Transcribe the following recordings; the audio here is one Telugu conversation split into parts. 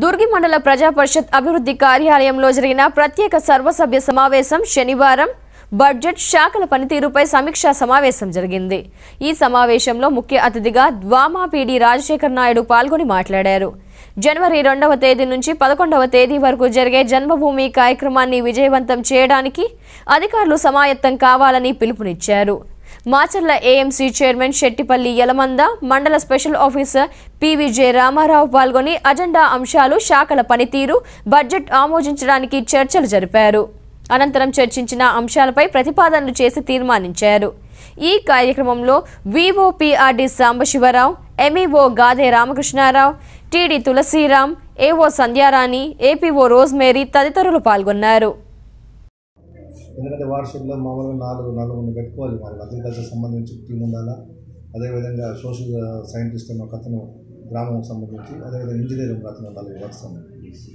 దుర్గి మండల ప్రజా పరిషత్ అభివృద్ధి కార్యాలయంలో జరిగిన ప్రత్యేక సర్వసభ్య సమావేశం శనివారం. బడ్జెట్ శాఖల పనితీరుపై సమీక్షా సమావేశం జరిగింది. ఈ సమావేశంలో ముఖ్య అతిథిగా ద్వామాపీడి రాజశేఖర్ నాయుడు పాల్గొని మాట్లాడారు. జనవరి రెండవ తేదీ నుంచి పదకొండవ తేదీ వరకు జరిగే జన్మభూమి కార్యక్రమాన్ని విజయవంతం చేయడానికి అధికారులు సమాయత్తం కావాలని పిలుపునిచ్చారు. మాచర్ల ఏఎంసీ చైర్మన్ శెట్టిపల్లి యలమంద మండల స్పెషల్ ఆఫీసర్ పివిజే రామారావు పాల్గొని అజెండా అంశాలు శాఖల పనితీరు బడ్జెట్ ఆమోదించడానికి చర్చలు జరిపారు. అనంతరం చర్చించిన అంశాలపై ప్రతిపాదనలు చేసి తీర్మానించారు. ఈ కార్యక్రమంలో వివోపిఆర్డి Sambasivarao MEO Gade Ramakrishnarao TD Tulasiram AO Sandhyarani APO Rosemary తదితరులు పాల్గొన్నారు. ఎందుకంటే వాట్సాప్లో మామూలుగా నాలుగు నలుగురిని పెట్టుకోవాలి మరి. అగ్రికల్చర్ సంబంధించి టీం ఉండాలా? అదేవిధంగా సోషల్ సైంటిస్ట్ అని ఒక అతను గ్రామం సంబంధించి అదేవిధంగా ఇంజనీరింగ్ ఒక అతను ఉండాలి వర్క్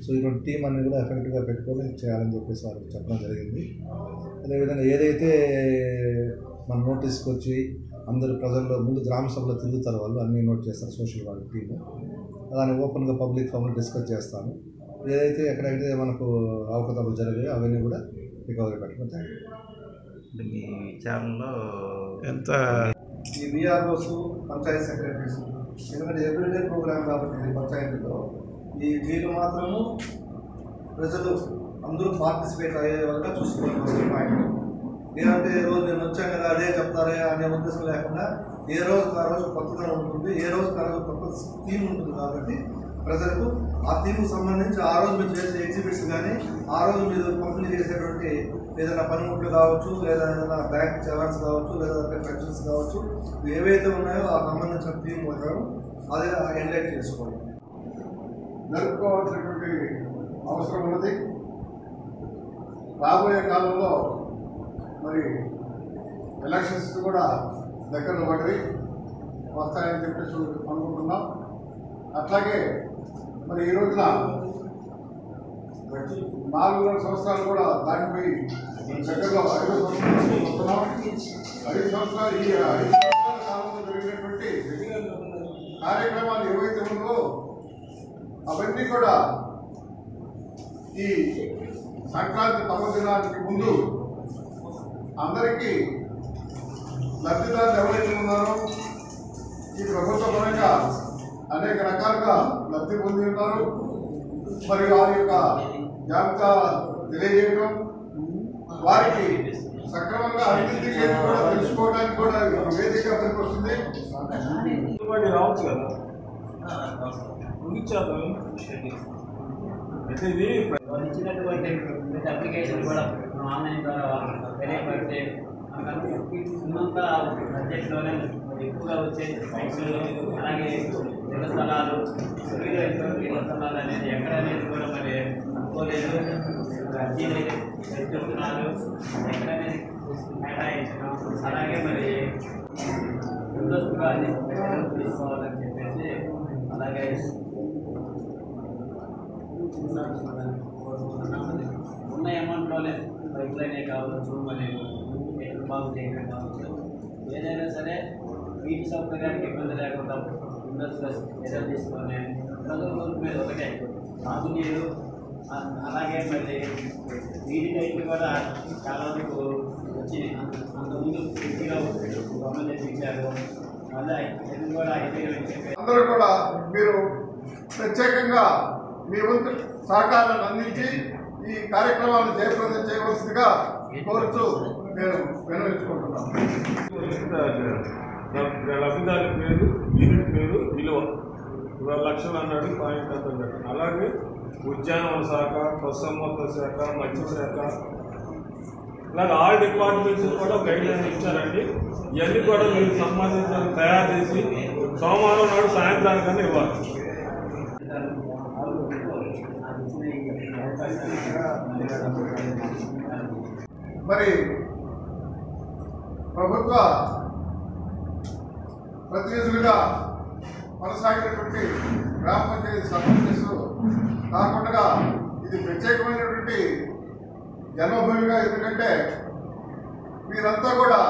సో ఇటువంటి టీం అనేది కూడా ఎఫెక్ట్గా పెట్టుకొని చేయాలని చెప్పేసి వారికి చెప్పడం జరిగింది. అదేవిధంగా ఏదైతే మన నోటీస్కి వచ్చి అందరు ప్రజల్లో ముందు గ్రామ సభలో తిరుగుతారు వాళ్ళు అన్నీ నోట్ చేస్తారు సోషల్ వాళ్ళ టీము. దాన్ని ఓపెన్గా పబ్లిక్ ఫామ్లో డిస్కస్ చేస్తాను. ఏదైతే ఎక్కడైతే మనకు అవకతవకలు జరిగాయో అవన్నీ కూడా రికవరీ పెట్టడం జరిగింది మీ ఛానల్లో ఎంత? ఈ విఆర్ఓస్ పంచాయత్ సెక్రటరీస్ ఎందుకంటే ఎవ్రీడే ప్రోగ్రామ్ కాబట్టి ఇది పంచాయతీలో ఈ వీళ్ళు మాత్రము ప్రజలు అందరూ పార్టిసిపేట్ అయ్యే వరకు చూసుకోవాలి ఫస్ట్ పాయింట్ ఏంటంటే ఏ రోజు నేను వచ్చాను కదా అదే చెప్తారే అనే ఉద్దేశం లేకుండా ఏ రోజు ఆ రోజు కొత్తదనం ఉంటుంది ఏ రోజు ఆ రోజు కొత్త థీమ్ ఉంటుంది కాబట్టి ప్రజలకు ఆ థీమ్కి సంబంధించి ఆ రోజు మీరు చేసే ఎగ్జిబిట్స్ కానీ ఆ రోజు మీరు పంపిణీ చేసేటువంటి ఏదైనా పనిముట్లు కావచ్చు లేదా ఏదైనా బ్యాంక్ చలాన్స్ కావచ్చు లేదా పెన్షన్స్ కావచ్చు ఏవైతే ఉన్నాయో ఆ సంబంధించిన థీమ్ ప్రకారం అది ఎండైట్ చేసుకోవాలి. జరుపుకోవాల్సినటువంటి అవసరం ఉన్నది. రాబోయే కాలంలో మరి ఎలక్షన్స్ కూడా దగ్గర పడి వస్తాయని చెప్పేసి అనుకుంటున్నాం. అట్లాగే మరి ఈ రోజున నాలుగున్నర సంవత్సరాలు కూడా దానిపై దగ్గరలో ఐదు సంవత్సరాలు ఐదు సంవత్సరాలు ఈ ఐదు సంవత్సరాల కాలంలో జరిగినటువంటి కార్యక్రమాలు ఏవైతే ఉన్నాయో అవన్నీ కూడా ఈ సంక్రాంతి పర్వదినానికి ముందు అందరికీ లబ్ధిదారులు ఎవరైతే ఉన్నారో ఈ ప్రభుత్వ పరంగా అనేక రకాలుగా లబ్ధి పొంది ఉన్నారు మరి వారి యొక్క జాబితా తెలియజేయడం వారికి సక్రమంగా అభివృద్ధి కూడా తెలుసుకోవడానికి కూడా వేదిక పనికొస్తుంది రావచ్చు కదా? అయితే ఇది ఇచ్చినటువంటి అప్లికేషన్ కూడా ఆన్లైన్ ద్వారా తెలియపరిస్తే మనకు బడ్జెట్లోనే ఎక్కువగా వచ్చే పైసలు అలాగే ఇళ్ళ స్థలాలు సులువుగా ఎటువంటి స్థలాలు అనేది ఎక్కడ అనేది కూడా మరి అనుకోలేదు. అర్జీలు పెట్టుతున్నారు ఎక్కడ కేటాయించడం అలాగే మరి ముందస్తుగా అన్ని తీసుకోవాలని చెప్పేసి అలాగే ఉన్న అమౌంట్లోనే పైప్ లైనే కావచ్చు మరి ఎట్లు బాగు చేయడం కావచ్చు ఏదైనా సరే వీటి సౌకర్యానికి ఇబ్బంది లేకుండా ముందస్తుగా చర్యలు తీసుకొని ప్రజల రోజు మీద ఒకటే తాగునీరు అ- అలాగే మళ్ళీ వీటి టైపు కూడా చాలా వరకు వచ్చి అంతకుముందు పూర్తిగా గమనం చేయించారు మళ్ళీ ఇది కూడా అయితే అందరూ కూడా మీరు ప్రత్యేకంగా మీ వంతు సహకారాన్ని అందించి ఈ కార్యక్రమాన్ని జయప్రదం చేయవలసిందిగా కోరుతూ నేను వినవించుకుంటున్నాను. పేరు యూనిట్ పేరు విలువ. ఇవాళ లక్షలు అన్నాడు పాయింట్ అంత అన్నాడు. అలాగే ఉద్యానవన శాఖ పశుసంవర్ధ శాఖ మత్స్య శాఖ. ఇలాగ ఆల్ డిపార్ట్మెంట్స్ కూడా గైడ్ లైన్స్ ఇచ్చారండి. ఇవన్నీ కూడా మీరు సంబంధించిన తయారు చేసి సోమవారం నాడు సాయంత్రానికన్నా ఇవ్వాలి. మరి ప్రభుత్వ ప్రతినిధులుగా కొనసాగినటువంటి గ్రామ పంచాయతీ సర్పంచెస్ కాకుండా ఇది ప్రత్యేకమైనటువంటి జన్మభూమిగా ఎందుకంటే మీరంతా కూడా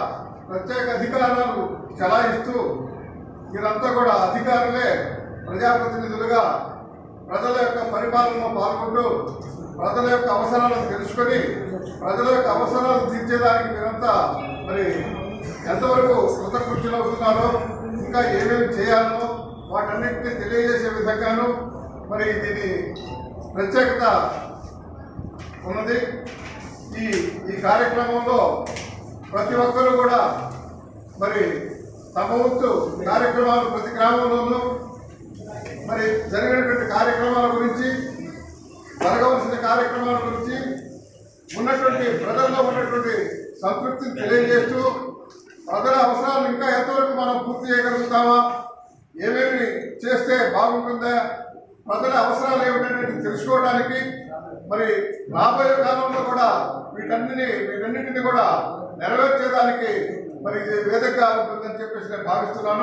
ప్రత్యేక అధికారాలు చలాయిస్తూ మీరంతా కూడా అధికారులే ప్రజాప్రతినిధులుగా ప్రజల యొక్క పరిపాలనలో పాల్గొంటూ ప్రజల యొక్క అవసరాలను తెలుసుకొని ప్రజల యొక్క అవసరాలు తీర్చేదానికి మీరంతా మరి ఎంతవరకు కృతకృత్యులు అవుతున్నారో ఇంకా ఏమేమి చేయాలనో వాటన్నింటినీ తెలియజేసే విధంగాను మరి దీని ప్రత్యేకత ఉన్నది. ఈ ఈ కార్యక్రమంలో ప్రతి ఒక్కరూ కూడా మరి తమ వంతు కార్యక్రమాలు ప్రతి గ్రామంలోనూ మరి జరిగినటువంటి కార్యక్రమాల గురించి జరగవలసిన కార్యక్రమాల గురించి ఉన్నటువంటి ప్రజల్లో ఉన్నటువంటి సంతృప్తిని తెలియజేస్తూ ప్రజల అవసరాలు ఇంకా ఎంతవరకు మనం పూర్తి చేయగలుగుతామా ఏమేమి చేస్తే బాగుంటుందా ప్రజల అవసరాలు ఏమిటనేది తెలుసుకోవడానికి మరి రాబోయే కాలంలో కూడా వీటన్నిటిని వీటన్నిటిని కూడా నెరవేర్చేదానికి మరి ఇది వేదికగా ఉంటుందని చెప్పేసి నేను భావిస్తున్నాను.